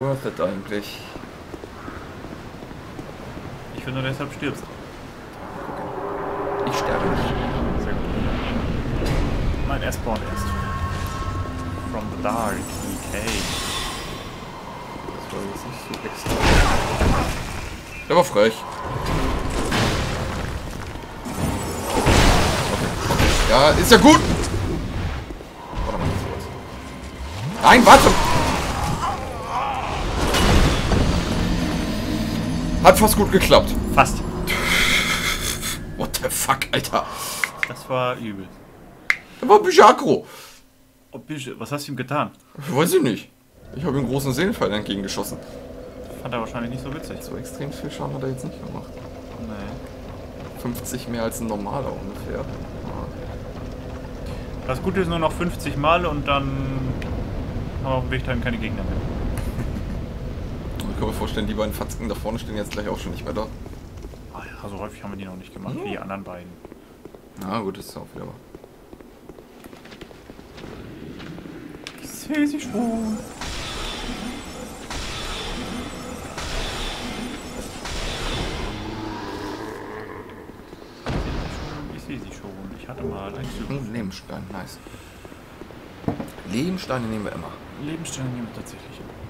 Worth it eigentlich. Ich finde, nur deshalb stirbst. Ich sterbe nicht. Sehr gut. Nein, er spawnt erst. From the dark, EK. Das war jetzt nicht so extra. Der war frech. Ja, ist ja gut. Nein, warte! Hat fast gut geklappt. Fast. What the fuck, Alter? Das war übel. Da war. Oh, bitte, was hast du ihm getan? Weiß ich nicht. Ich habe ihm großen Seelenpfeil entgegengeschossen. Fand er wahrscheinlich nicht so witzig. So extrem viel Schaden hat er jetzt nicht gemacht. Nee. 50 mehr als ein normaler ungefähr. Das Gute ist nur noch 50 Mal und dann haben wir auf dem Weg dahin keine Gegner mehr. Ich kann mir vorstellen, die beiden Fatzken da vorne stehen jetzt gleich auch schon nicht mehr da. Ah ja, so häufig haben wir die noch nicht gemacht wie die anderen beiden. Na gut, das ist auch wieder wahr. Ich sehe sie schon. Ich sehe sie schon. Ich hatte mal ein Zug. Hm, Lebenstein, nice. Lebensteine nehmen wir immer. Lebenssteine nehmen wir tatsächlich. Gut,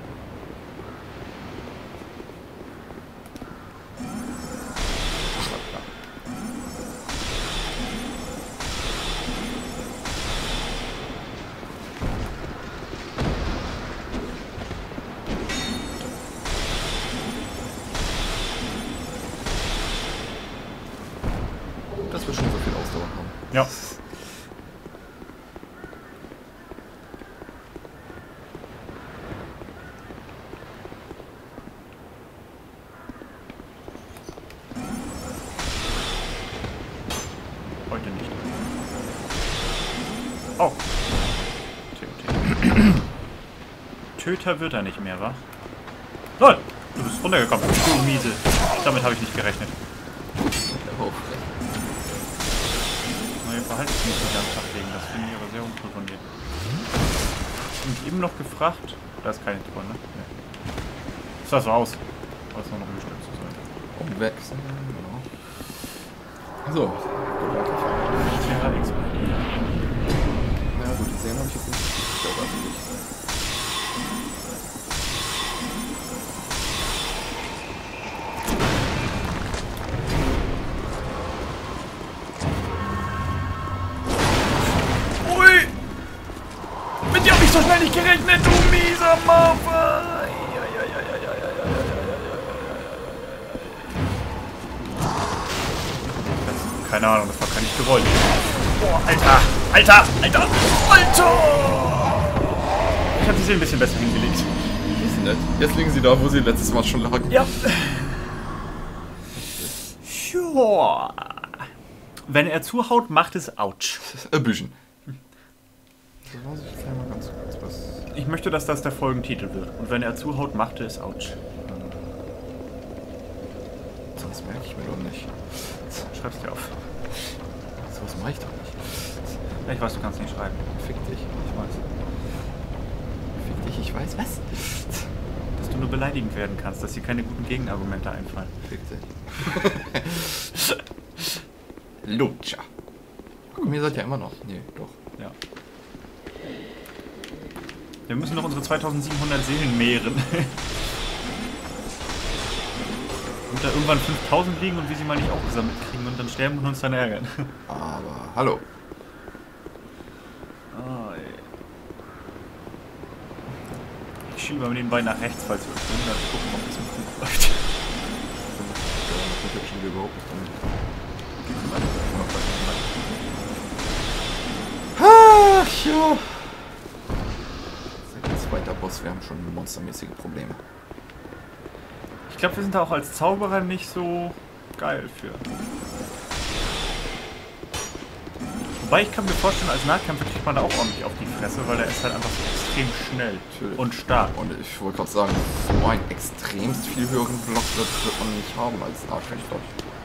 Töter wird er nicht mehr, wa? Lol! Du bist runtergekommen. Du Miese. Damit habe ich nicht gerechnet. Neue Verhaltensmuster am Tag legen, das finde ich aber sehr uncool von dir. Und eben noch gefragt, da ist keine Truhe, ne? Nee. Ist das so aus? Was noch noch umgestellt zu sein? Wir, genau. So. Ja, gut, gesehen habe ich jetzt nicht. Ich so schnell nicht gerechnet, du mieser Maufer! Keine Ahnung, das war gar nicht gewollt. Boah, Alter! Alter! Alter! Alter! Ich habe die See ein bisschen besser hingelegt. Ist nett. Jetzt liegen sie da, wo sie letztes Mal schon lagen. Ja. Joa. Wenn er zuhaut, macht es Autsch. Ein bisschen. Ich gleich mal ganz kurz was. Ich möchte, dass das der Folgentitel wird. Und wenn er zuhaut, macht es Autsch. Sonst merke ich mir doch nicht. Schreib's dir auf. So was mache ich doch nicht. Ich weiß, du kannst nicht schreiben. Fick dich. Ich weiß. Fick dich, ich weiß was. Dass du nur beleidigend werden kannst, dass dir keine guten Gegenargumente einfallen. Fick dich. Lutscher. Guck, mir seid ja immer noch. Nee, doch. Ja. Wir müssen noch unsere 2700 Seelen mehren. Und da irgendwann 5000 liegen und wir sie mal nicht aufgesammelt kriegen und dann sterben und uns dann ärgern. Aber hallo. Ey. Ich schiebe mal den Bein nach rechts, falls wir können. Dann gucken, ob das mit gut läuft. Ich hab schon überhaupt nicht. Ach ja. Boss, wir haben schon monstermäßige Probleme. Ich glaube, wir sind da auch als Zauberer nicht so geil für. Wobei ich kann mir vorstellen, als Nahkämpfer kriegt man da auch ordentlich auf die Fresse, weil der ist halt einfach so extrem schnell Natürlich. und stark. Und ich wollte gerade sagen, so einen extremst viel höheren Block wird, man nicht haben als Nahkämpfer.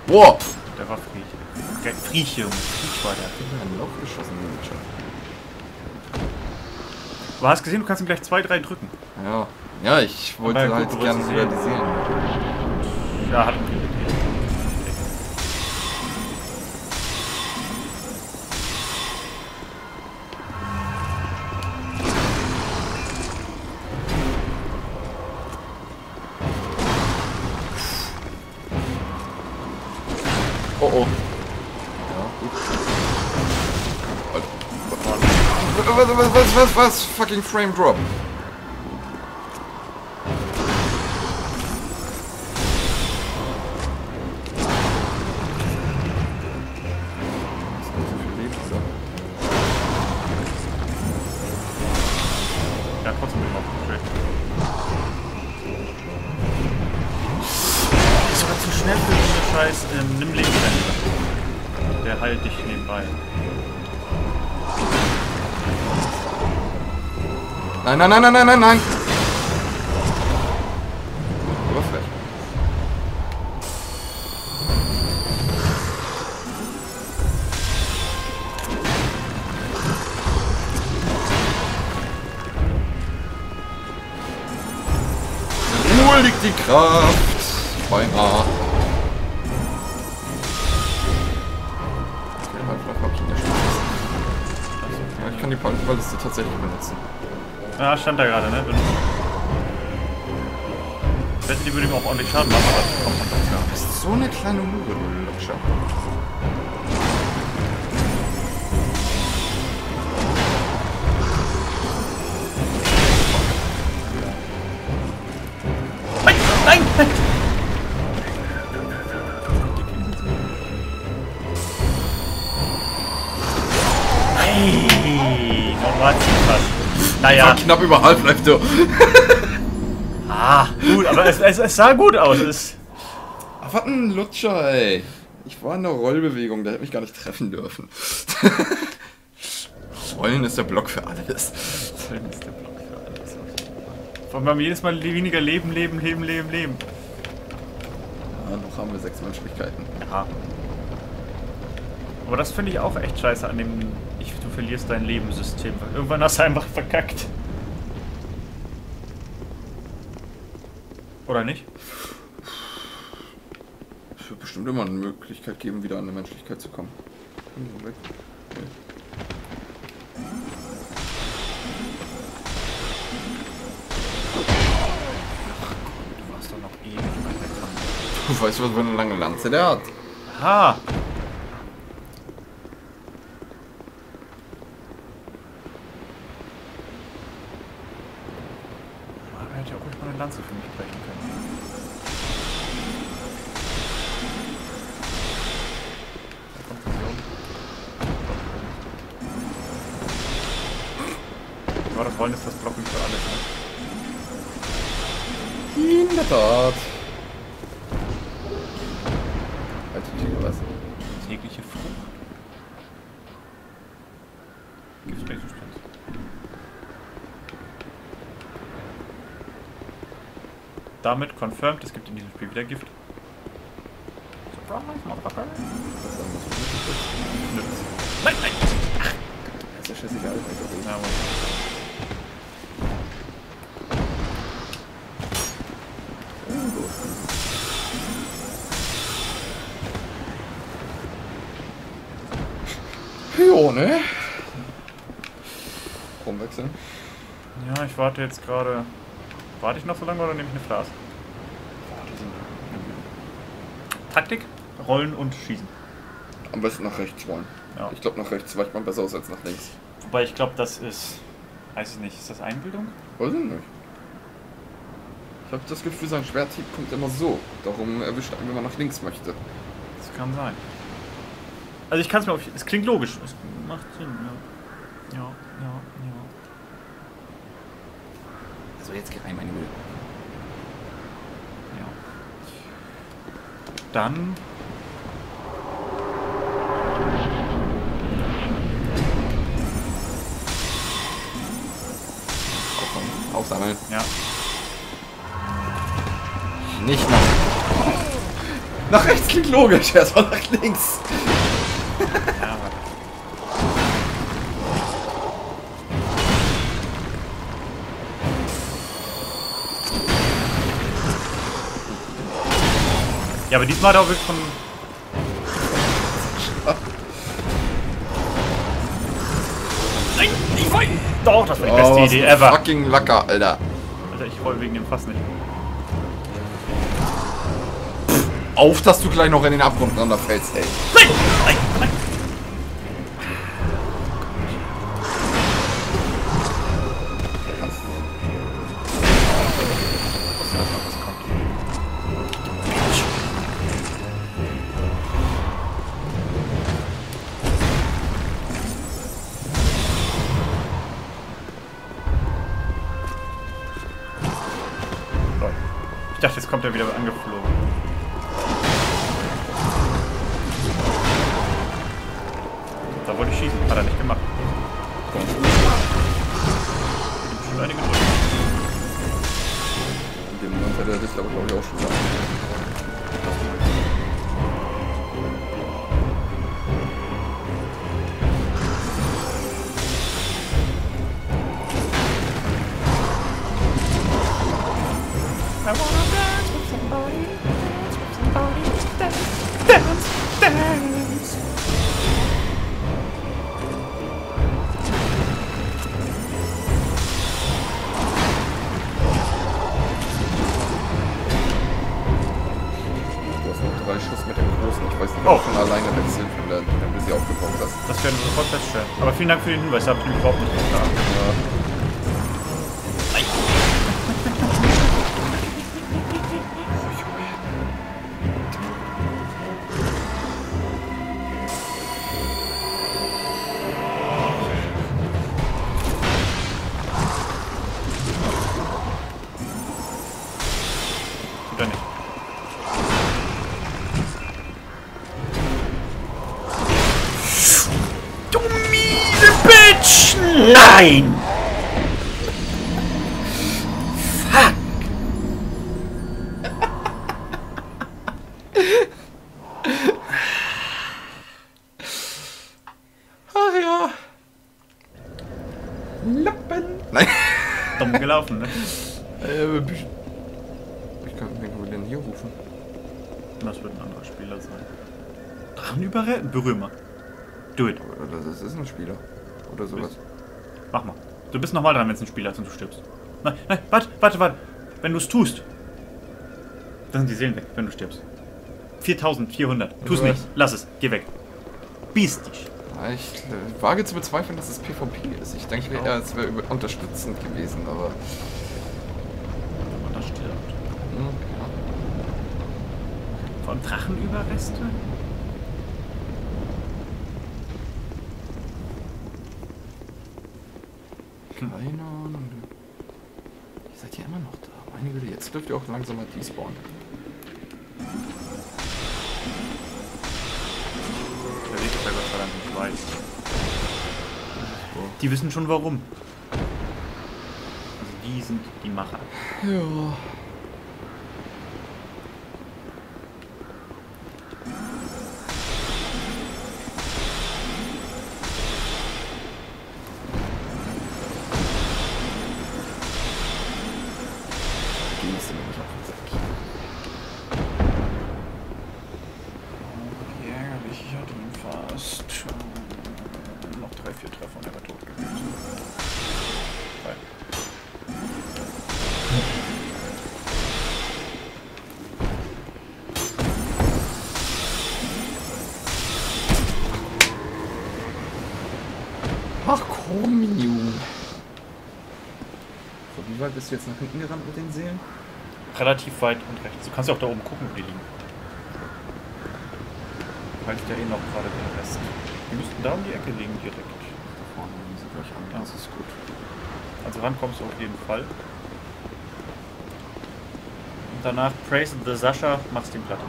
Boah! Der war Friech. Ge- Friech, war der. Ich hab einen Loch geschossen, Lutscher. Du hast gesehen, du kannst ihm gleich zwei, drei drücken. Ja, Ja, ich wollte halt gerne was ich realisieren. Ja, hat Priorität. Oh oh. Ja, gut. Was, was, was, was, was? Fucking Frame Drop. なななななな Ja, stand da gerade, ne? Ich wette, die würde ihm auch ordentlich Schaden machen, das bist so eine kleine Hure, du Lutscher. War knapp über Half-Life, du. ah, gut, aber es, es, es sah gut aus. Es, Ach, was ein Lutscher, ey. Ich war in der Rollbewegung, der hätte mich gar nicht treffen dürfen. Rollen ist der Block für alles. ist der Block für alles. Vor allem wir haben jedes Mal weniger Leben, Leben, Leben, Leben, Leben. Ja, noch haben wir sechs Menschlichkeiten. Ja. Aber das finde ich auch echt scheiße an dem ich, du verlierst dein Lebenssystem. weil Irgendwann hast du einfach verkackt. Oder nicht? Es wird bestimmt immer eine Möglichkeit geben, wieder an eine Menschlichkeit zu kommen. Weg. Du weißt, was für eine lange Lanze der hat. Aha! Confirmed, es gibt in diesem Spiel wieder Gift. Surprise, Motherfucker. Nütz. Nein, nein! Das ist ja scheißegal. Alter. Ja, aber Jo, ne? Rumwechseln. ja, ich warte jetzt gerade. Warte ich noch so lange oder nehme ich eine Flas? Taktik, Rollen und Schießen. Am besten nach rechts wollen. Ja. Ich glaube, nach rechts weicht man besser aus als nach links. Wobei ich glaube, das ist. Weiß ich nicht, ist das Einbildung? Weiß ich nicht. Ich habe das Gefühl, sein Schwerthieb kommt immer so. Darum erwischt er einen, wenn man nach links möchte. Das kann sein. Also ich kann es mir auf. Es klingt logisch. Es macht Sinn, ja. Ja, ja, ja. Also jetzt geh rein, meine Müll. ja. Dann. Aufsammeln. Aufsammeln. Ja. Nicht nach. Nach rechts klingt logisch, erstmal nach links. Ja, Ja, aber diesmal hat er auch wirklich von... Nein, ich wollte... Doch, das war die beste Oh, Idee ever. Fucking Lacker, Alter. Alter, ich roll wegen dem Fass nicht. Auf, dass du gleich noch in den Abgrund runterfällst, ey. Nein, nein, nein. Vielen Dank für den Hinweis, habe ich nämlich überhaupt nicht Nein! Fuck! Ach ja. Lappen. Nein. Dumm gelaufen, ne? Äh, büsch- ich kann, wen können wir denn hier rufen? Das wird ein anderer Spieler sein. Drachenüberrennen? Berühr mal. Do it. Das ist ein Spieler. Oder sowas. Du bist nochmal dran, wenn es ein Spieler ist und du stirbst. Nein, nein, warte, warte, warte. Wenn du es tust, dann sind die Seelen weg, wenn du stirbst. 4400. Tu's Was? nicht. Lass es. Geh weg. Biestisch. Ich äh, wage zu bezweifeln, dass es PvP ist. Ich denke eher, es wäre unterstützend gewesen, aber. Wenn man da stirbt. Hm, ja. Von Drachenüberreste? Keine Ahnung. Ihr seid ja immer noch da. Meine Güte, jetzt dürft ihr auch langsam mal despawnen. Der Weg ist ja Gott sei Dank nicht weit. Die wissen schon warum. Also die sind die Macher. Ja. Bist du jetzt nach hinten gerannt mit den Seelen? Relativ weit und rechts. Du kannst ja auch da oben gucken, wo die liegen. Halt ja eh noch gerade den Rest. Die müssten da um die Ecke liegen direkt. Da vorne liegen sie gleich an. Das ist gut. Also rankommst du auf jeden Fall. Und danach Praise the Sascha, machst den platt.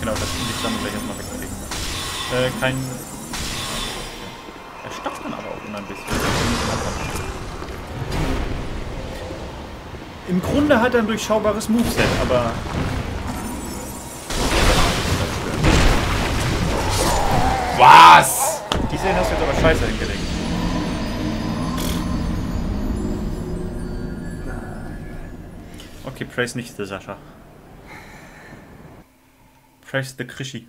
Genau, das ich dann gleich erstmal wegkriegen. Äh, kein... Im Grunde hat er ein durchschaubares Moveset, aber... Was? Die Szene hast du jetzt aber scheiße hingelegt. Okay, praise nicht the Sascha. Praise the Krischi.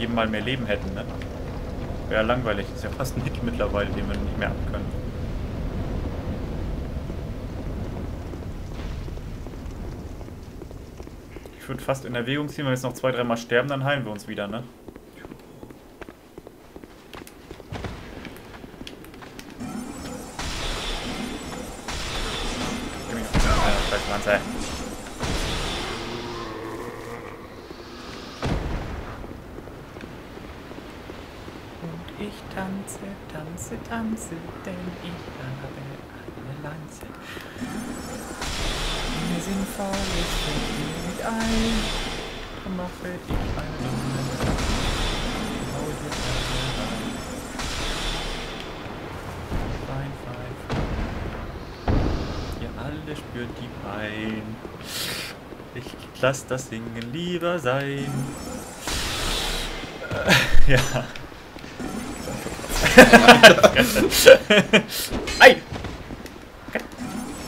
Jedem Mal mehr Leben hätten, ne? Wäre ja langweilig. Ist ja fast ein Hit mittlerweile, den wir nicht mehr abkönnen. Ich würde fast in Erwägung ziehen, wenn wir jetzt noch zwei, dreimal sterben, dann heilen wir uns wieder, ne? Tanze, tanze, denn ich habe eine Lanze. Mir fällt mir nicht ein, mache ich eine Runde. Rein. Fein, fein, fein. Ihr alle spürt die Pein. Ich lass das Singen lieber sein. Ja. Ei!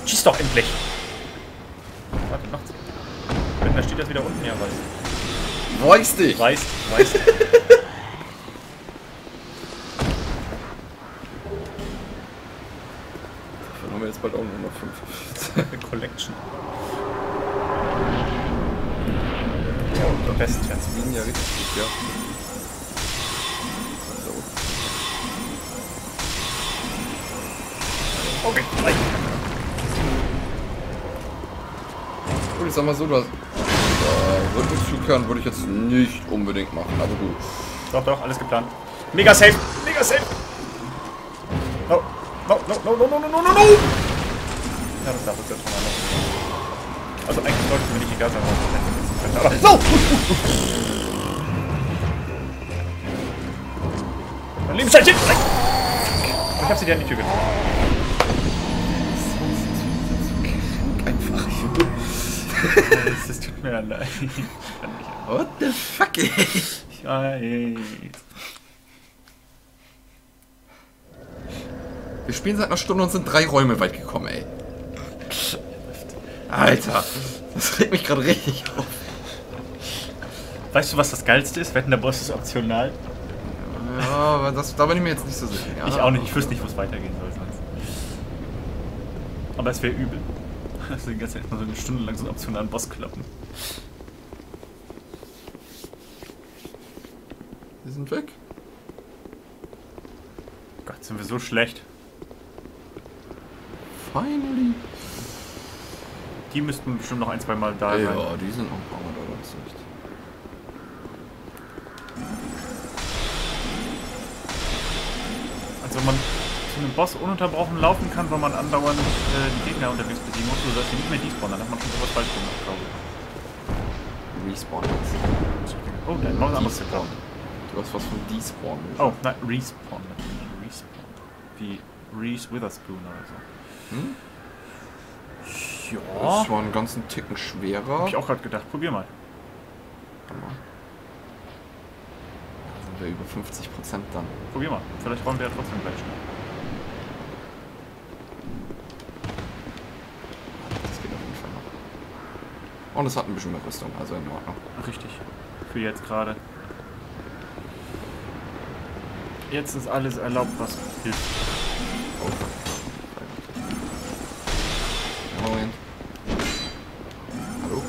Schieß doch endlich! Warte, macht's. Da steht das wieder unten, ja, weiß. Weiß dich! Weiß, weiß. Dann haben wir jetzt bald auch nur noch fünf. Collection. Ja, Best jetzt. Wien ja richtig gut, ja. Ich sag mal so, du hast. Äh, Rhythmusflugkern würde ich jetzt nicht unbedingt machen, aber gut. Doch, doch, alles geplant. Mega safe! Mega safe! No, no, no, no, no, no, no, no, no, no! Ja, das darf jetzt jetzt mal noch. Also eigentlich sollte es mir nicht egal sein, was ich könnte, aber... So! Mein Lebensscheinchen! Nein! Ich hab sie dir an die Tür genommen. Einfach. Das, das tut mir leid. What the fuck, ey? Ich weiß. Wir spielen seit einer Stunde und sind drei Räume weit gekommen, ey. Alter, das regt mich gerade richtig auf. Weißt du, was das Geilste ist? Wetten, der Boss ist optional. Ja, aber das, da bin ich mir jetzt nicht so sicher. Ja, Ich auch nicht. Ich wüsste nicht, wo es weitergehen soll sonst. Aber es wäre übel. Die ganze Zeit mal so eine Stunde lang so einen optionalen Boss kloppen. Wir sind weg. Gott, sind wir so schlecht. Finally. Die müssten bestimmt noch ein, zwei Mal da sein. Ja, die sind noch Boss ununterbrochen laufen kann, weil man andauernd äh, die Gegner unterwegs besiegen muss, sodass sie nicht mehr despawnen, dann hat man schon sowas falsch gemacht, glaube ich. Respawn. Oh, da ist noch ein anderes geklaut. Du hast was von Despawn. Oh, nein, Respawn natürlich. Respawn. Wie Reese Witherspoon oder so. Hm? Ja. Das war einen ganzen Ticken schwerer. Hab ich auch gerade gedacht. Probier mal. Da sind wir über 50 Prozent dann. Probier mal. Vielleicht räumen wir ja trotzdem gleich schnell. Das geht auf jeden Fall noch. Und es hat ein bisschen mehr Rüstung, also in Ordnung. Richtig. Für jetzt gerade. Jetzt ist alles erlaubt, was hilft. Oh. Moment. Hallo?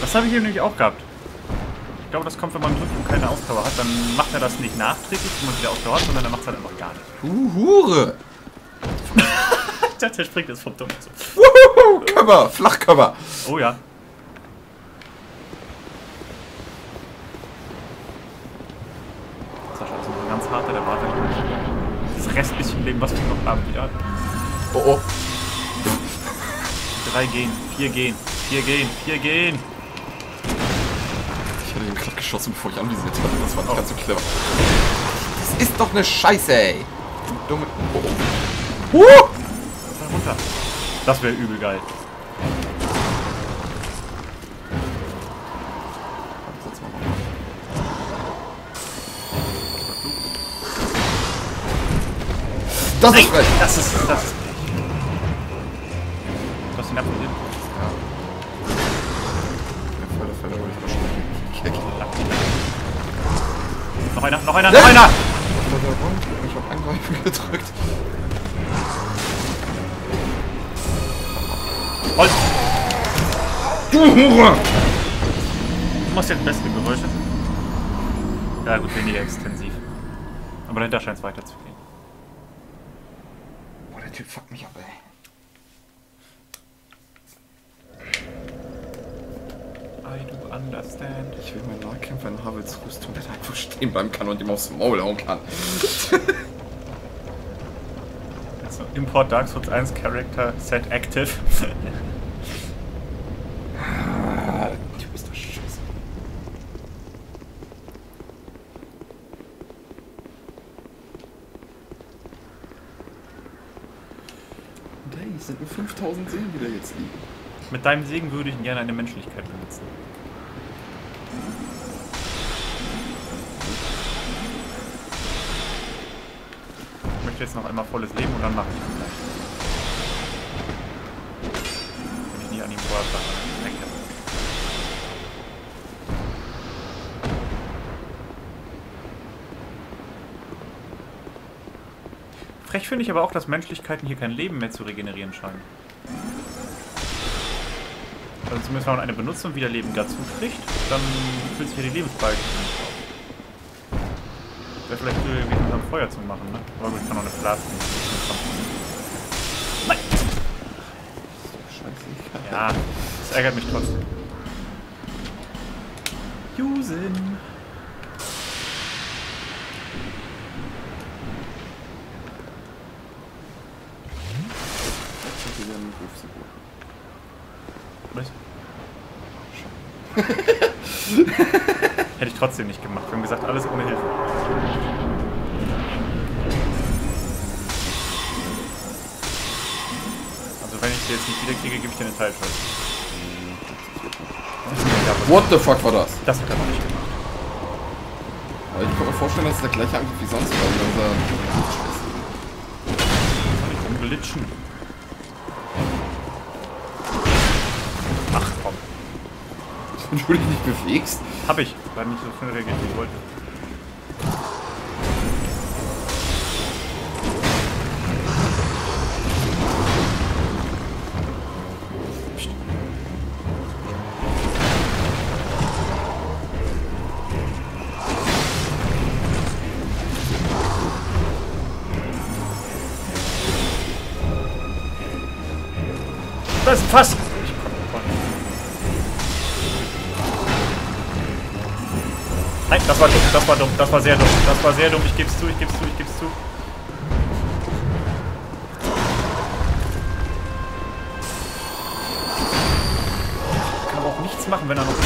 Das habe ich eben nämlich auch gehabt. Ich glaube, das kommt, wenn man drückt und keine Ausdauer hat. Dann macht er das nicht nachträglich, wenn man wieder Ausdauer hat, sondern er macht es halt einfach gar nicht. Du Hure! Ich dachte, er springt jetzt vom Turm. So. Wuhu! Körper! Flachkörper! Oh ja. Oh oh. Drei gehen, vier gehen, vier gehen, vier gehen. Ich hätte den gerade geschossen, bevor ich anvisiert habe. Das war nicht oh. ganz so clever. Das ist doch eine Scheiße, ey. Du dumme. Oh oh. Uh! Das runter. Das wäre übel geil. Das ist, das ist, das ist einer, noch einer, noch einer! Ich hab Angreifen gedrückt. Holz! Du Hure! Du machst jetzt beste Geräusche. Ja gut, weniger extensiv. Aber dahinter scheint es weiterzugehen. Boah, der Typ fuckt mich ab, ey. I do understand. Ich will meinen Nahkämpfer in Havels Rüstung, der da einfach stehen bleiben kann und ihm aufs Maul hauen kann. Also, Import Dark Souls 1 Character Set Active. Ah, der Typ ist doch scheiße. Hey, es sind nur 5000 Seelen, die da jetzt liegen. Mit deinem Segen würde ich gerne eine Menschlichkeit benutzen. Möchte jetzt noch einmal volles Leben und dann mache ich ihn gleich. Wenn ich nie an ihm vorher denke. Frech finde ich aber auch, dass Menschlichkeiten hier kein Leben mehr zu regenerieren scheinen. Also zumindest wenn man eine benutzt und wieder Leben dazu kriegt, dann füllt sich ja die Lebensbalken nicht auf. Wäre vielleicht cool gewesen, das am Feuer zu machen, ne? Aber gut, ich kann auch eine Blase Nein! Scheiße. Ja, das ärgert mich trotzdem. Jusen! Was? Hätte ich trotzdem nicht gemacht. Wir haben gesagt, alles ohne Hilfe. Ich sie jetzt nicht wiederkriege, gebe ich dir eine Teilschuld. What the fuck war das? Das hat er noch nicht gemacht. Aber ich kann mir vorstellen, dass es der gleiche Angriff wie sonst war. unser- Scheiße. Das kann ich umglitschen. Ach komm. Wenn du dich nicht bewegst. Hab ich, weil nicht so schnell reagiert, wie ich wollte. Das ist ein Fass! Ich komm, komm. Nein, das war dumm, das war dumm, das war sehr dumm, das war sehr dumm, ich geb's zu, ich geb's zu, ich geb's zu. Kann aber auch nichts machen, wenn er noch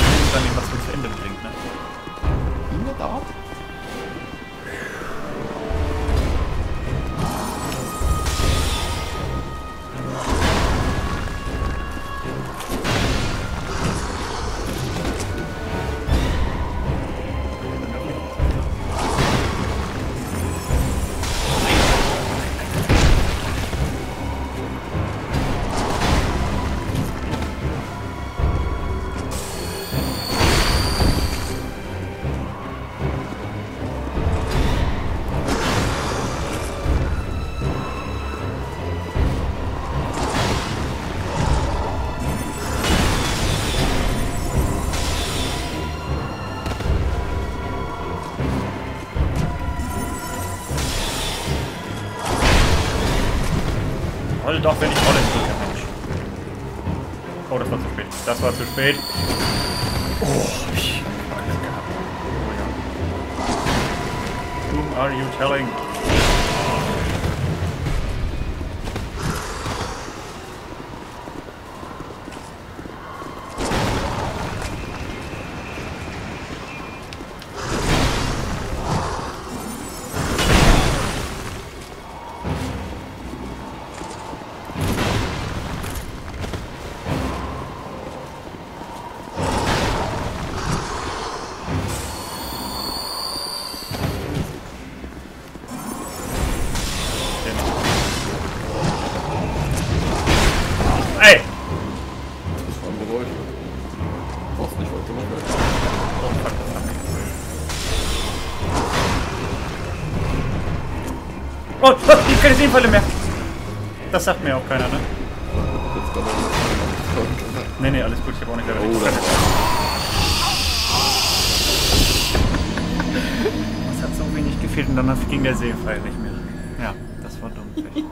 Roll doch, wenn ich rolle, drücke, Mensch. Oh, das war zu spät. Das war zu spät. Oh, ich hab gehabt. Oh ja. Whom are you telling? Ich keine Seelenfalle mehr. Das sagt mir auch keiner, ne? Nee, nee, alles gut, ich habe auch nicht leider Oh, richtig da- Es hat so wenig gefehlt und dann ging der Seelenpfeil nicht mehr. Ja, das war dumm.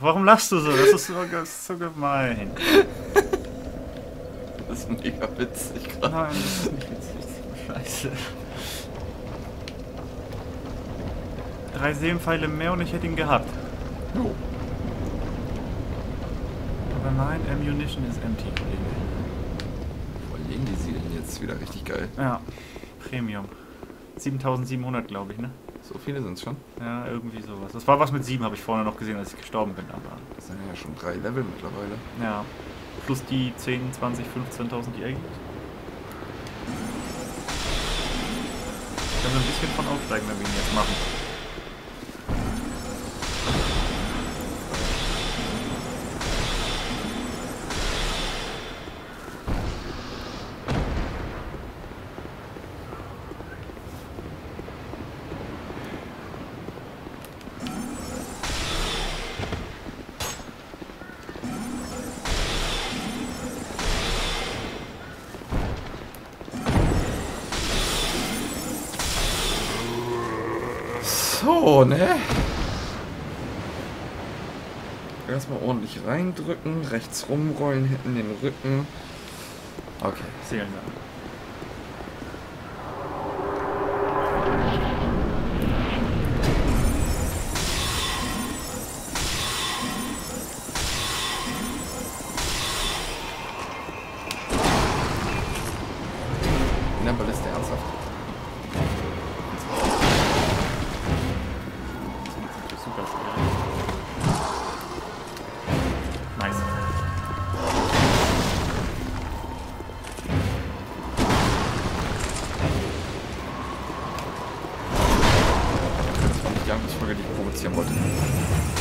Warum lachst du so? Das ist so, das ist so gemein. Das ist mega witzig gerade. Nein, das ist nicht witzig. Das scheiße. Drei Seelenpfeile mehr und ich hätte ihn gehabt. Jo. Aber mein Ammunition ist empty, Kollege. Voll legen die Seelen jetzt wieder richtig geil. Ja, Premium. 7700, glaube ich, ne? So viele sind es schon. Ja, irgendwie sowas. Das war was mit 7, habe ich vorne noch gesehen, als ich gestorben bin. Aber Das sind ja schon drei Level mittlerweile. ja, plus die 10, 20, 15.000, die er gibt. Können wir ein bisschen von aufsteigen, wenn wir ihn jetzt machen. So, ne? Erstmal ordentlich reindrücken, rechts rumrollen, hinten den Rücken. Okay. Seelen Angriffsfolge, die ich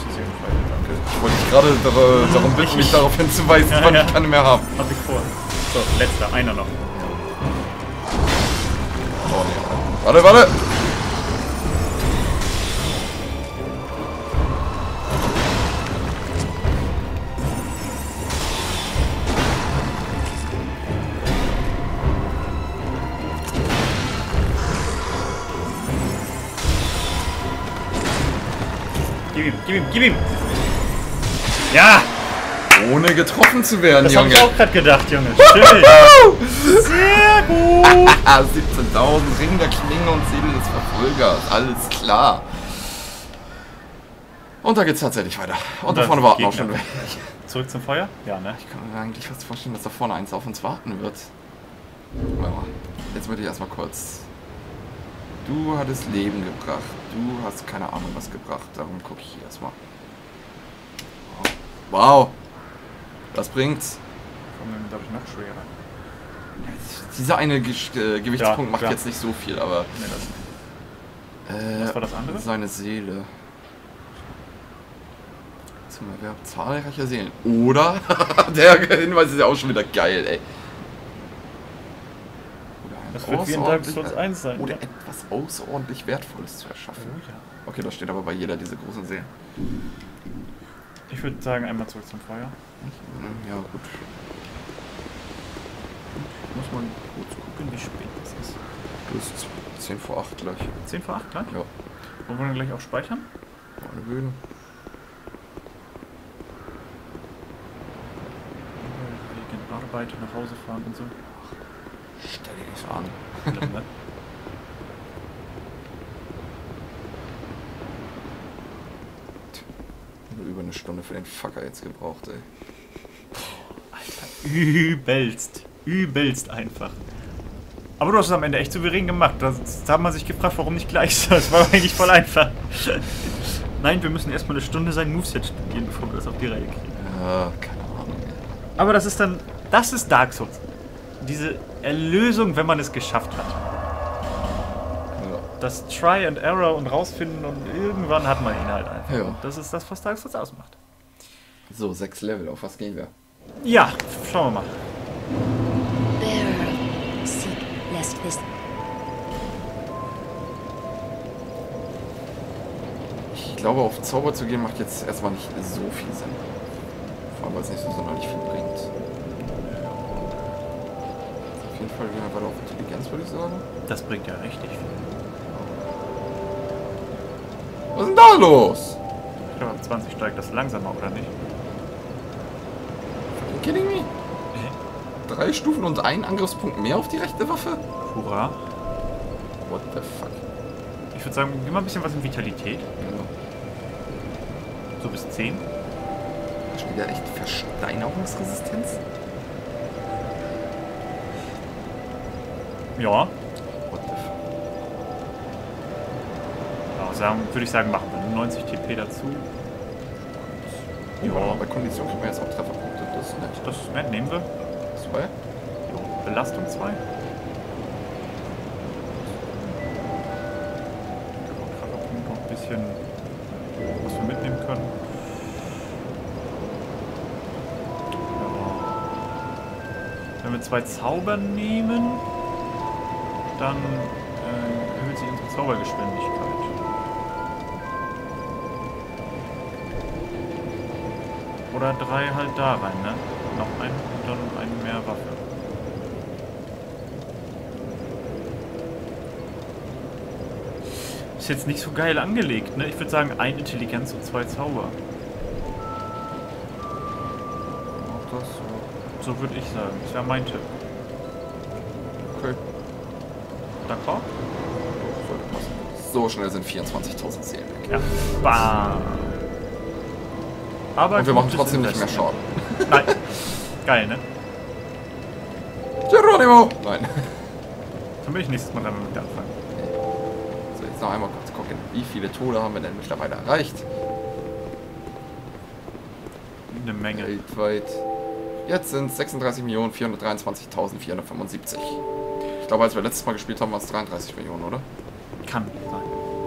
zwei große Seelenpfeile, danke. Ich wollte dich gerade dar darum bitten, mich darauf hinzuweisen, Ja, wann ja. ich keine mehr habe. Hab ich vor. So, letzter, einer noch. Oh, nee. Warte, warte! Gib ihm, gib ihm! Ja! Ohne getroffen zu werden, Das hab Junge. ich auch gerade gedacht, Junge. Schön. Sehr gut! Ah, 17.000 Ring der Klinge und Säbel des Verfolgers. Alles klar. Und da geht's tatsächlich weiter. Und, da da vorne warten auch schon welche. Zurück zum Feuer? Ja, ne? Ich kann mir eigentlich fast vorstellen, dass da vorne eins auf uns warten wird. Ja, jetzt würde ich erstmal kurz. Du hattest Leben gebracht. Du hast keine Ahnung was gebracht. Darum gucke ich hier erstmal. Wow. Das bringt's. Kommen wir dadurch noch schwerer. Dieser eine Gesch- äh, Gewichtspunkt Ja, macht klar. jetzt nicht so viel, aber. Nee, das Äh, Was war das andere? Seine Seele. Zum Erwerb zahlreicher Seelen. Oder? Der Hinweis ist ja auch schon wieder geil, ey. Das wird wie in Dark Souls 1 sein. Oder ne? etwas außerordentlich Wertvolles zu erschaffen. Oh ja. Okay, das steht aber bei jeder diese großen Seelen. Ich würde sagen, einmal zurück zum Feuer. Ja, gut. Muss mal kurz gucken, wie spät das ist. Du bist 10 vor 8 gleich. 10 vor 8 gleich? Ja. Wollen wir dann gleich auch speichern? Meine Böden. Wegen Arbeit, nach Hause fahren und so. Ne? Nur über eine Stunde für den Fucker jetzt gebraucht, ey. Alter, übelst. Übelst einfach. Aber du hast es am Ende echt souverän gemacht. Da, da hat man sich gefragt, warum nicht gleich. Das war eigentlich voll einfach. Nein, wir müssen erstmal eine Stunde sein Moveset studieren, bevor wir das auf die Reihe kriegen. Ja, keine Ahnung. Aber das ist dann. Das ist Dark Souls. Diese Erlösung, wenn man es geschafft hat. Ja. Das Try and Error und rausfinden und irgendwann hat man ihn halt einfach. Ja. Das ist das, was Dark Souls ausmacht. So, sechs Level, auf was gehen wir? Ja, schauen wir mal. Bearer, seek lest this Ich glaube, auf Zauber zu gehen macht jetzt erstmal nicht so viel Sinn. Vor allem, weil es nicht so sonderlich viel bringt. Auf jeden Fall wir weiter auf Intelligenz, würde ich sagen. Das bringt ja richtig viel. Was ist denn da los? Ich glaube, ab 20 steigt das langsamer, oder nicht? Are you kidding me? Drei Stufen und ein Angriffspunkt mehr auf die rechte Waffe? Hurra. What the fuck? Ich würde sagen, immer ein bisschen was in Vitalität. Genau. So bis 10. Da steht ja echt Versteinerungsresistenz? Ja. Sagen, würde ich sagen, machen wir 90 TP dazu. Ja, bei Kondition kriegen wir jetzt auch Trefferpunkte. Das ist nett. Das ist nett, nehmen wir. Zwei? Jo. Belastung 2. Trefferpunkt noch ein bisschen, was wir mitnehmen können. Ja. Wenn wir zwei Zauber nehmen, dann äh, erhöht sich unsere Zaubergeschwindigkeit. Oder drei halt da rein, ne? Noch ein und dann eine mehr Waffe. Ist jetzt nicht so geil angelegt, ne? Ich würde sagen, ein Intelligenz und zwei Zauber. Auch das? Ja. So würde ich sagen. Das wäre mein Tipp. So schnell sind 24.000 Seelen weg. Ja. Bam. Aber Und wir machen trotzdem nicht mehr. Schaden. Nein. Geil, ne? Geronimo! Nein. Dann will ich nächstes Mal damit anfangen. So, jetzt noch einmal kurz gucken. Wie viele Tode haben wir denn mittlerweile erreicht? Eine Menge. Weltweit. Jetzt sind es 36.423.475. Ich glaube, als wir letztes Mal gespielt haben, waren es 33 Millionen, oder? Kann sein.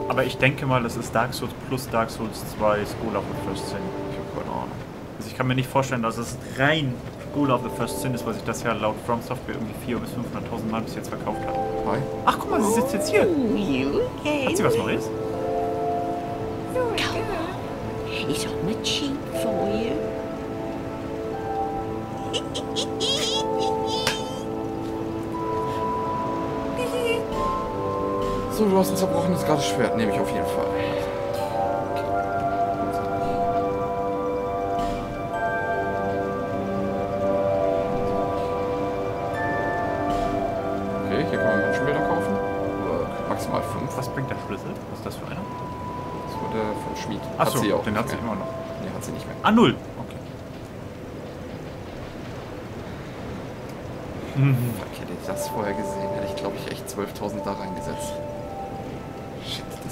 Aber ich denke mal, das ist Dark Souls plus Dark Souls 2 School of the First Sin. Ich habe keine Ahnung. Also ich kann mir nicht vorstellen, dass es rein School of the First Sin ist, weil sich das ja laut From Software irgendwie 400.000 bis 500.000 Mal bis jetzt verkauft hat. Hi. Ach, guck mal, sie sitzt jetzt hier. Oh. Hat sie was Neues? Come on. It's on the cheap for you. So, du hast ein zerbrochenes gerade Schwert. Nehme ich auf jeden Fall. Okay, hier kann man Menschenbilder kaufen. Maximal 5. Was bringt der Schlüssel? Was ist das für einer? Das wurde vom Schmied. Achso, sie den hat sie mehr. immer noch. Nee, hat sie nicht mehr. Ah, null. Okay. Fuck, hätte ich das vorher gesehen, hätte ich glaube ich echt 12.000 da reingesetzt.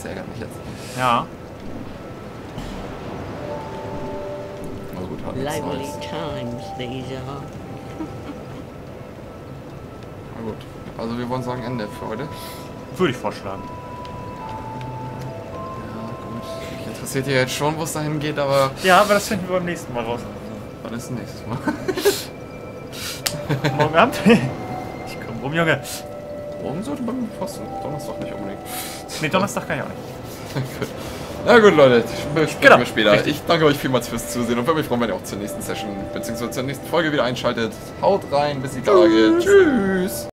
Das ärgert mich jetzt. Ja. Na gut, hat nichts Lively Neues. times these are. Na gut. Also wir wollen sagen Ende für heute. Würde ich vorschlagen. Ja, gut. Mich interessiert ja jetzt schon, wo es dahin geht, aber Ja, aber das finden wir beim nächsten Mal raus. was ist denn nächstes Mal? Morgen Abend. Ich komm rum, Junge. Morgen sollte man passen. Donnerstag nicht unbedingt. Nee, Donnerstag kann ich auch nicht. Gut. Na gut, Leute, sprechen Genau, wir später. richtig. Ich danke euch vielmals fürs Zusehen und würde mich freuen, wenn ihr auch zur nächsten Session bzw. zur nächsten Folge wieder einschaltet. Haut rein, bis die Tage. Tschüss.